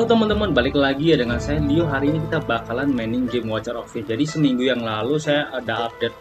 Halo teman-teman, balik lagi ya dengan saya Leo. Hari ini kita bakalan mainin game Watcher of Fate. Jadi seminggu yang lalu saya ada update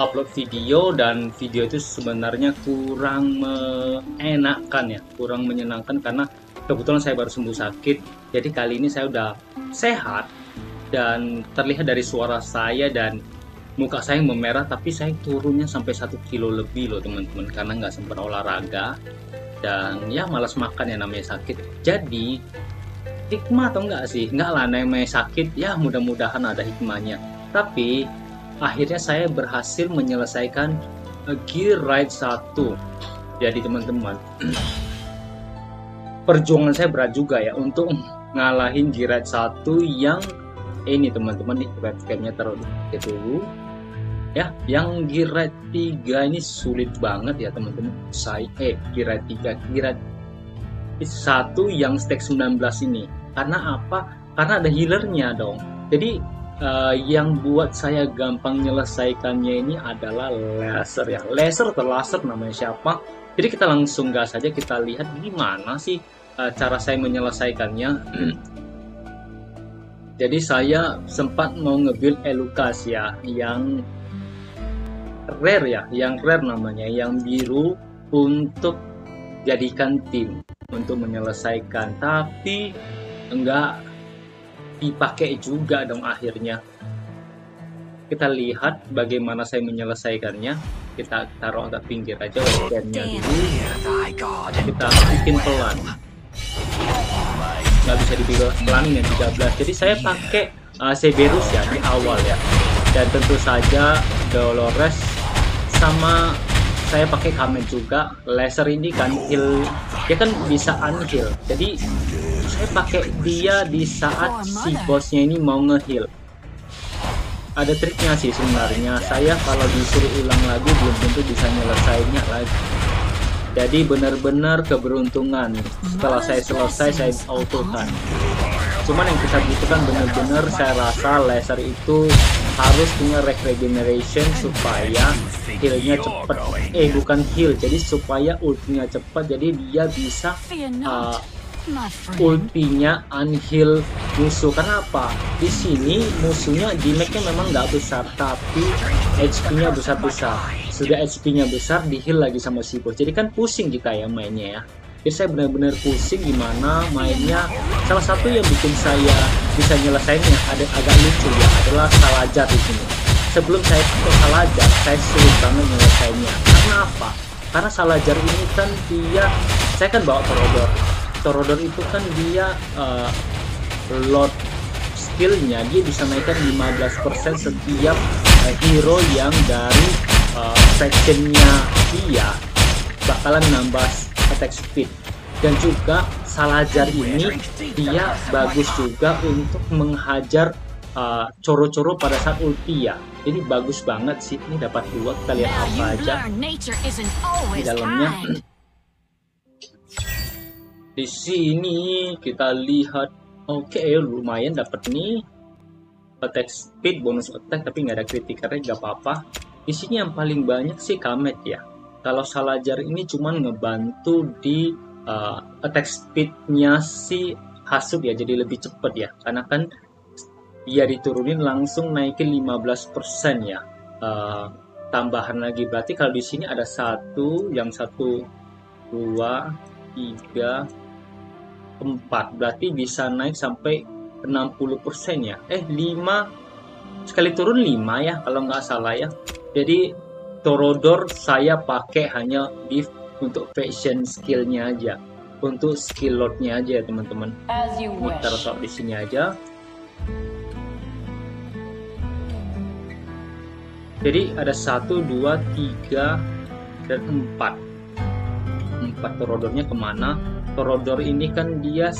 upload video dan video itu sebenarnya kurang menyenangkan ya, kurang menyenangkan karena kebetulan saya baru sembuh sakit. Jadi kali ini saya udah sehat dan terlihat dari suara saya dan muka saya memerah tapi saya turunnya sampai satu kilo lebih loh teman-teman karena nggak sempat olahraga dan ya malas makan ya namanya sakit jadi hikmah atau enggak sih? Enggak lah namanya sakit ya mudah-mudahan ada hikmahnya. Tapi akhirnya saya berhasil menyelesaikan Gear Ride 1 jadi teman-teman perjuangan saya berat juga ya untuk ngalahin Gear Ride 1 yang ini teman-teman nih webcamnya taruh dulu. Ya yang Gear Ride 3 ini sulit banget ya teman-teman. Saya eh Gear Ride 3 Gear Ride satu yang stack 19 ini karena apa? Karena ada healernya dong. Jadi uh, yang buat saya gampang menyelesaikannya ini adalah laser ya. Laser atau laser namanya siapa? Jadi kita langsung gas saja kita lihat gimana sih uh, cara saya menyelesaikannya. Jadi saya sempat mau ngebuild Elukas ya yang rare ya yang rare namanya yang biru untuk jadikan tim untuk menyelesaikan. Tapi enggak dipakai juga dong akhirnya. Kita lihat bagaimana saya menyelesaikannya. Kita taruh agak pinggir aja webcamnya dulu. Kita bikin pelan. Nggak bisa dibilang pelanin ya 13 jadi saya pakai uh, Severus ya di awal ya. Dan tentu saja Dolores sama saya pakai Kamen juga laser ini kan heal. Dia kan bisa unheal. Jadi saya pakai dia di saat si bosnya ini mau ngeheal. Ada triknya sih sebenarnya. Saya kalau disuruh ulang lagi belum tentu bisa nyelesainnya lagi. Jadi benar-benar keberuntungan. Setelah saya selesai saya autokan cuman yang kita butuhkan benar-benar saya rasa laser itu harus punya regeneration supaya healnya cepat eh bukan heal jadi supaya ultinya cepat jadi dia bisa uh, ultinya unheal musuh. Karena apa? Di sini musuhnya damage-nya memang nggak besar tapi HP-nya besar-besar. Sudah HP-nya besar di heal lagi sama si bos. Jadi kan pusing kita ya mainnya ya jadi saya benar-benar pusing gimana mainnya. Salah satu yang bikin saya bisa nyelesainnya ada agak lucu ya adalah salajar di sini. Sebelum saya pakai salajar saya sulit banget nyelesainnya karena apa? Karena salajar ini kan dia saya kan bawa torodor. Torodor itu kan dia uh, load skillnya dia bisa naikkan 15% setiap uh, hero yang dari uh, sectionnya dia. Bakalan nambah attack speed dan juga Salajar ini dia bagus juga untuk menghajar coro-coro uh, pada saat ulti ya. Jadi bagus banget sih ini dapat dua kita lihat apa aja. di dalamnya. di sini kita lihat oke okay, lumayan dapat nih. Attack speed bonus attack tapi nggak ada kritikernya nggak apa-apa. Di sini yang paling banyak sih kamet ya. Kalau Salajar ini cuman ngebantu di uh, attack speednya si Hasub ya jadi lebih cepet ya. Karena kan dia diturunin langsung naikin 15% ya. Uh, tambahan lagi berarti kalau di sini ada satu yang satu dua tiga empat. Berarti bisa naik sampai 60% ya. Eh 5 sekali turun 5 ya kalau nggak salah ya. Jadi Torodor saya pakai hanya di untuk fashion skillnya aja untuk skill lotnya aja teman-teman. Ini taruh di sini aja. Jadi ada satu dua tiga dan empat. Empat torodornya ke mana? Torodor ini kan dia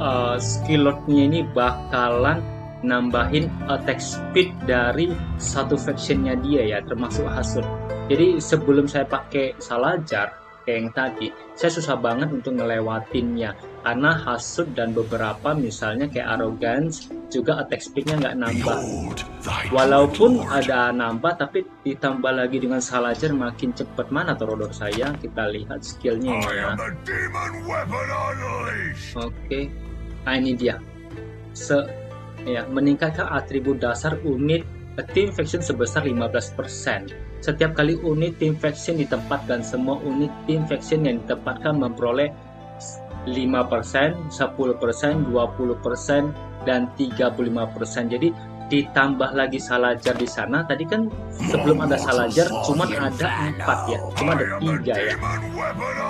uh, skill lotnya ini bakalan nambahin attack speed dari satu factionnya dia ya termasuk Hasud jadi sebelum saya pakai Salajar kayak yang tadi saya susah banget untuk ngelewatinnya. Karena Hasud dan beberapa misalnya kayak Arrogance juga attack speednya nggak nambah. Walaupun ada nambah tapi ditambah lagi dengan Salajar makin cepet mana Torodor saya? Kita lihat skillnya ya. Oke. Okay. nah ini dia. Se ya meningkatkan atribut dasar unit team faction sebesar 15%. Setiap kali unit team faction ditempatkan, semua unit team faction yang ditempatkan memperoleh 5%, 10%, 20%, dan 35%. Jadi ditambah lagi salajar di sana tadi kan sebelum ada salajar cuma ada empat ya cuma ada tiga ya.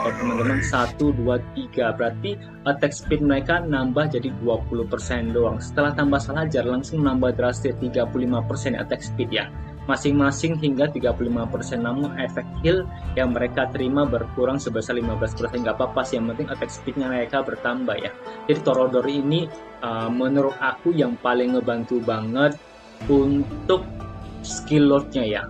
Teman-teman satu dua tiga berarti attack speed mereka nambah jadi 20% doang. Setelah tambah salajar langsung nambah drastis 35% attack speed ya masing-masing hingga 35% namun efek heal yang mereka terima berkurang sebesar 15% nggak apa-apa sih yang penting attack speednya mereka bertambah ya. Jadi Torodor ini uh, menurut aku yang paling ngebantu banget untuk skill loadnya ya.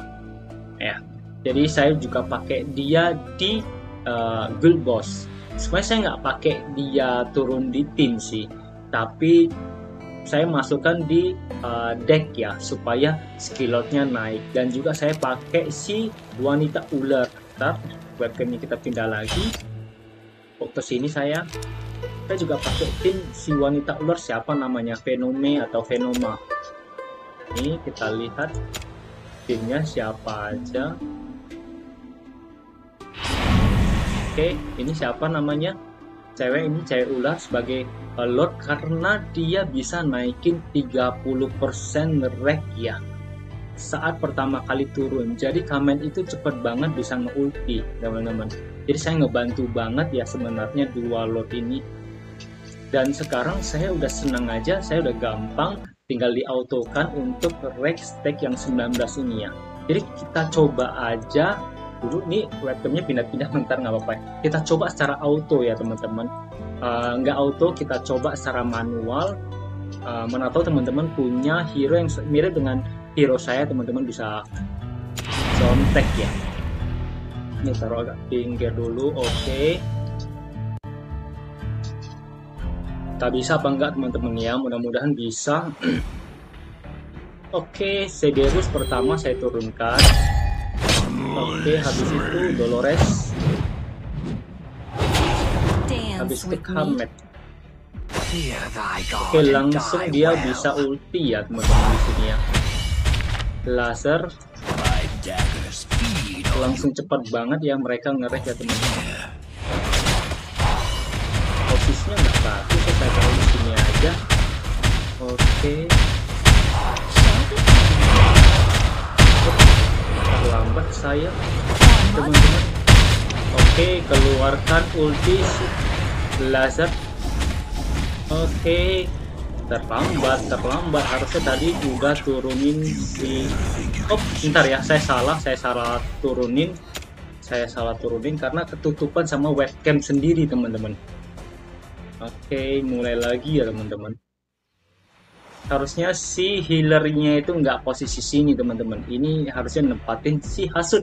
Ya. Jadi saya juga pakai dia di uh, guild boss. Sebenarnya saya nggak pakai dia turun di tim sih. Tapi saya masukkan di uh, deck ya supaya skillotnya naik. Dan juga saya pakai si wanita ular. Ntar webcamnya kita pindah lagi. Ke sini saya saya juga pakai tim si wanita ular. Siapa namanya? Venome atau Venoma? Ini kita lihat timnya siapa aja. Oke ini siapa namanya cewek ini cewek ular sebagai uh, lord karena dia bisa naikin 30% rek ya saat pertama kali turun. Jadi kamen itu cepet banget bisa nge-ulti teman-teman. Jadi saya ngebantu banget ya sebenarnya dua lord ini. Dan sekarang saya udah senang aja saya udah gampang tinggal diautokan untuk rek stack yang 19 ini ya. Jadi kita coba aja dulu nih webcamnya pindah-pindah bentar nggak apa-apa. Kita coba secara auto ya teman-teman. Uh, nggak auto kita coba secara manual. Uh, mana tahu teman-teman punya hero yang mirip dengan hero saya teman-teman bisa contek ya. Ini taruh agak pinggir dulu oke. Okay. tak bisa apa enggak teman-teman ya? Mudah-mudahan bisa. Oke okay, Severus pertama saya turunkan Oke, habis itu Dolores. Habis itu Kamet. Oke, langsung dia bisa ulti ya teman-teman di sini ya. Laser. Langsung cepat banget ya mereka ngerek ya teman-teman. Posisinya nggak bagus, saya taruh di sini aja. Oke. Terlambat saya. Teman-teman. Oke keluarkan ulti. Laser. Oke. Terlambat terlambat. Harusnya tadi udah turunin si oh bentar ya. Saya salah saya salah turunin. Saya salah turunin karena ketutupan sama webcam sendiri teman-teman. Oke mulai lagi ya teman-teman harusnya si healernya itu nggak posisi sini teman-teman. Ini harusnya nempatin si hasut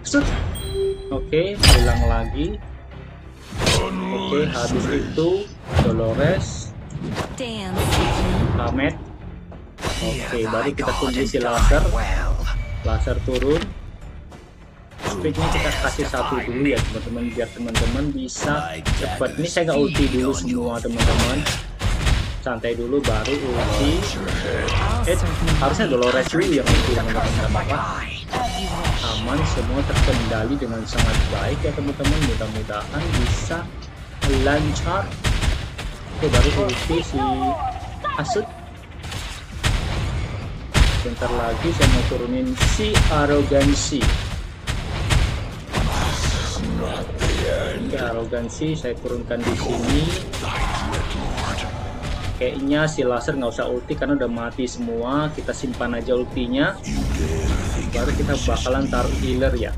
hasut oke okay, ulang lagi. Oke okay, habis itu Dolores. Hamed oke okay, baru kita tunggu si laser. laser turun. Speednya kita kasih satu dulu ya teman-teman biar teman-teman bisa cepat. Ini saya nggak ulti dulu semua teman-teman santai dulu baru ulti eh harusnya Dolores dulu yang ulti teman-teman apa? Aman semua terkendali dengan sangat baik ya teman-teman. Mudah-mudahan bisa lancar. Oke baru ulti si Asut bentar lagi saya mau turunin si arogansi. Arogansi saya turunkan di sini kayaknya si laser nggak usah ulti karena udah mati semua. Kita simpan aja ultinya. Baru kita bakalan taruh healer ya.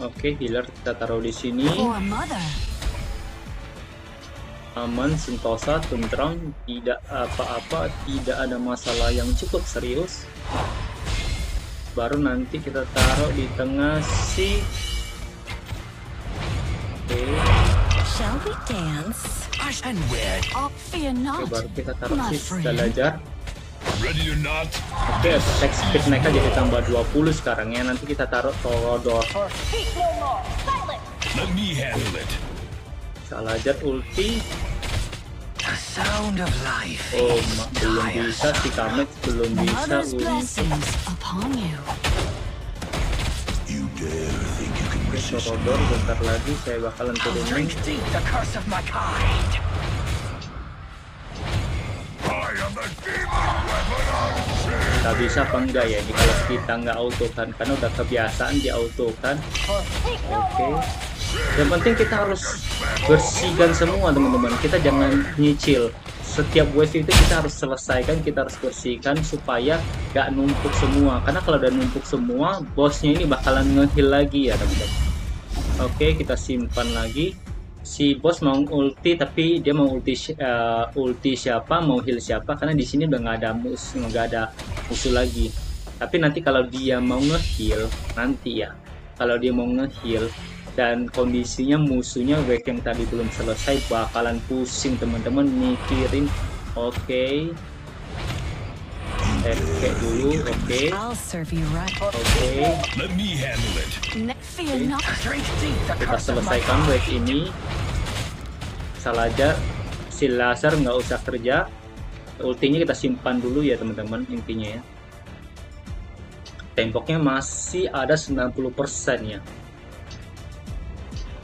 Oke healer kita taruh di sini. Aman sentosa tentram tidak apa-apa tidak ada masalah yang cukup serius. Baru nanti kita taruh di tengah si Shall we dance? And where? Oh, fear not. Oke, baru kita taruh. Ready or not? Oke, okay, attack speed mereka jadi tambah 20 sekarang ya. Nanti kita taruh Torodor. Let me handle it. Salazar ulti The sound of life. oh belum bisa si Kamet belum bisa ulti bentar lagi saya bakalan turunin drink deep the curse of my kind. I am the demon weapon of sin. nggak bisa apa enggak ya ini kalau kita nggak auto kan karena udah kebiasaan di auto kan oke. Yang penting kita harus bersihkan semua teman-teman. Kita jangan nyicil setiap wave itu kita harus selesaikan kita harus bersihkan supaya nggak numpuk semua. Karena kalau udah numpuk semua bosnya ini bakalan ngeheal lagi ya teman-teman. Oke kita simpan lagi. Si bos mau ulti tapi dia mau ulti eh, ulti siapa mau heal siapa karena di sini udah nggak ada musuh nggak ada musuh lagi. Tapi nanti kalau dia mau nge-heal nanti ya. Kalau dia mau nge-heal dan kondisinya musuhnya wave yang tadi belum selesai bakalan pusing teman-teman mikirin. Oke. FK dulu oke. Right. oke. Deep. The kita selesaikan wave ini. Salajar si laser nggak usah kerja. Ultinya kita simpan dulu ya teman-teman intinya ya. Temboknya masih ada 90% ya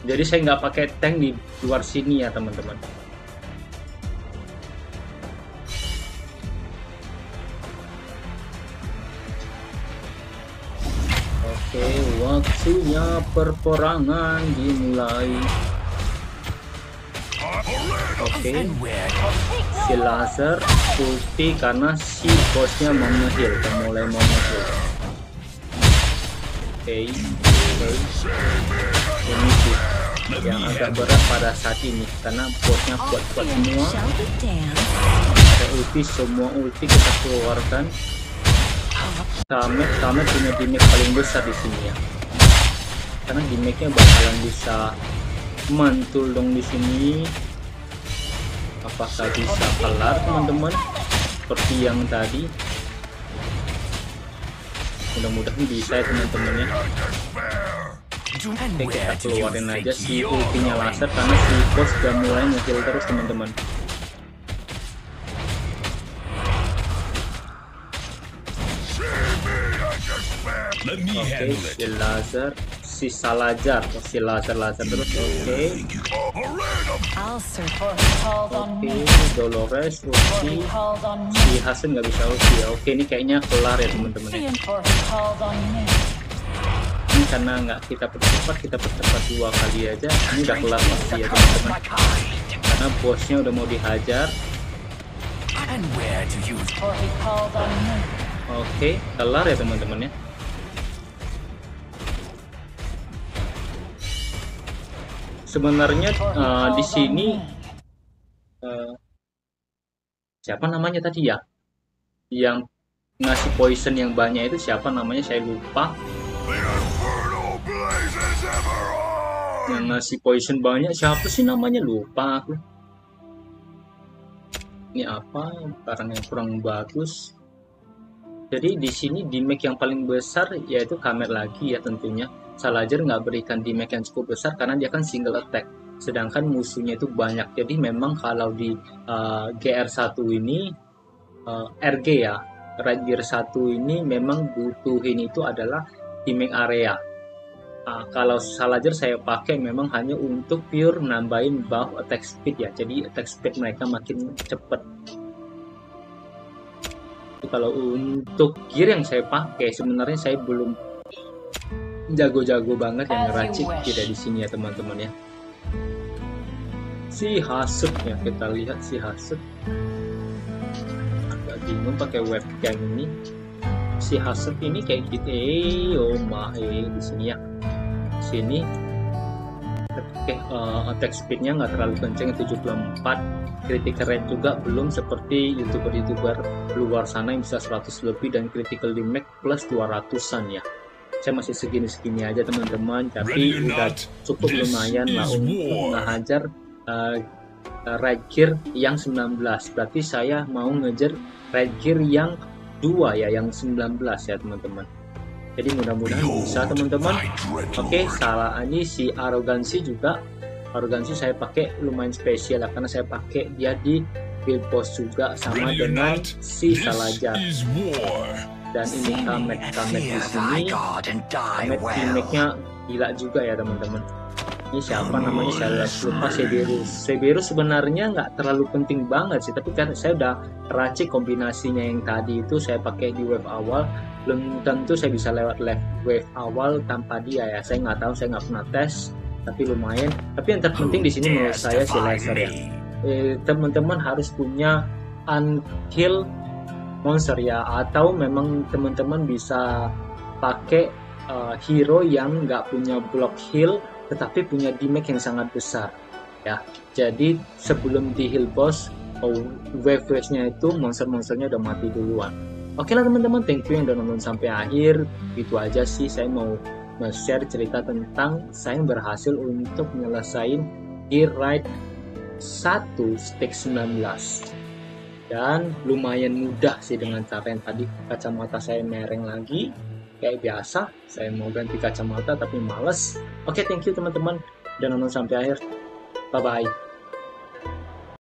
jadi saya nggak pakai tank di luar sini ya teman-teman Oke, waktunya perperangan dimulai. Oke, si laser ulti karena si bosnya mau udah mulai mau. Oke, oke. Ini sih yang agak berat pada saat ini karena bosnya kuat-kuat semua. Ada ulti, semua ulti kita keluarkan. Kamet, Kamet punya damage paling besar di sini ya. Karena damage-nya bakalan bisa mantul dong di sini. Apakah bisa kelar teman-teman? Seperti yang tadi. Mudah-mudahan bisa ya teman-teman ya. Oke, kita keluarin aja si ultinya laser karena si bos udah mulai ngekill terus teman-teman. Oke, si laser, si Salazar, oh, si laser laser terus. Oke, oke. Dolores, me. si Hasan nggak bisa ulti ya. Oke, ini kayaknya kelar ya teman-teman karena nggak kita percepat, kita percepat dua kali aja. Ini udah kelar pasti ya teman-teman. Karena bosnya udah mau dihajar. Oke, kelar ya teman-teman ya. Sebenarnya called di sini eh, siapa namanya tadi ya? Yang ngasih poison yang banyak itu siapa namanya? Saya lupa. Yang ngasih poison banyak siapa sih namanya? Lupa aku. Ini apa? Barang yang kurang bagus. Jadi di sini damage yang paling besar yaitu Kamet lagi ya tentunya. Salajar nggak berikan damage yang cukup besar karena dia kan single attack. Sedangkan musuhnya itu banyak. Jadi memang kalau di uh, GR1 ini uh, RG ya, Gear 1 ini memang butuhin itu adalah damage area. Ah, kalau Salajar saya pakai memang hanya untuk pure nambahin buff attack speed ya. Jadi attack speed mereka makin cepat. Kalau untuk gear yang saya pakai sebenarnya saya belum jago-jago banget yang ngeracik wish. tidak di sini ya teman-teman ya. Si Hasut ya kita lihat si Hasut. Agak bingung pakai webcam ini. Si Hasut ini kayak gitu. Eh, oh my, eh, di sini ya sini. Oke, eh, attack speednya nggak terlalu kenceng 74 critical rate juga belum seperti youtuber-youtuber luar sana yang bisa 100 lebih dan critical damage plus 200an ya. Saya masih segini-segini aja teman-teman. Tapi Ready udah cukup lumayan lah untuk ngehajar uh, red gear yang 19 berarti saya mau ngejar red gear yang dua ya yang 19 ya teman-teman jadi mudah-mudahan bisa teman-teman. oke salah ini si arogansi juga. Arogansi saya pakai lumayan spesial karena saya pakai dia di build boss juga sama Ready dengan si Salajar. dan ini kamet kamet di sini. Kamet well. remake-nya gila juga ya teman-teman. Ini siapa namanya? Saya lupa Severus. Severus sebenarnya nggak terlalu penting banget sih tapi kan saya udah racik kombinasinya yang tadi itu saya pakai di wave awal belum tentu saya bisa lewat left wave awal tanpa dia ya. Saya nggak tahu saya nggak pernah tes tapi lumayan. Tapi yang terpenting di sini menurut saya si laser ya. eh, teman-teman harus punya unkill monster ya atau memang teman-teman bisa pakai uh, hero yang nggak punya block heal tetapi punya damage yang sangat besar ya. Jadi sebelum di heal boss oh, wave wave nya itu monster-monsternya udah mati duluan oke lah teman-teman. Thank you yang udah nonton sampai akhir. Itu aja sih. Saya mau share cerita tentang saya berhasil untuk nyelesain Gear Ride 1 stick 19 dan lumayan mudah sih dengan cara yang tadi. Kacamata saya mereng lagi. Kayak biasa saya mau ganti kacamata tapi males. Oke thank you teman-teman. Udah nonton sampai akhir. Bye bye